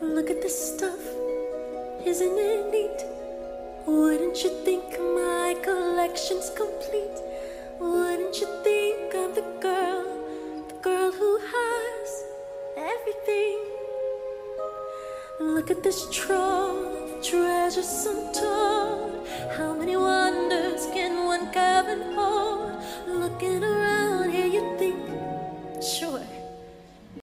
Look at this stuff, isn't it neat? Wouldn't you think my collection's complete? Wouldn't you think I'm the girl, the girl who has everything? Look at this trove, treasures untold.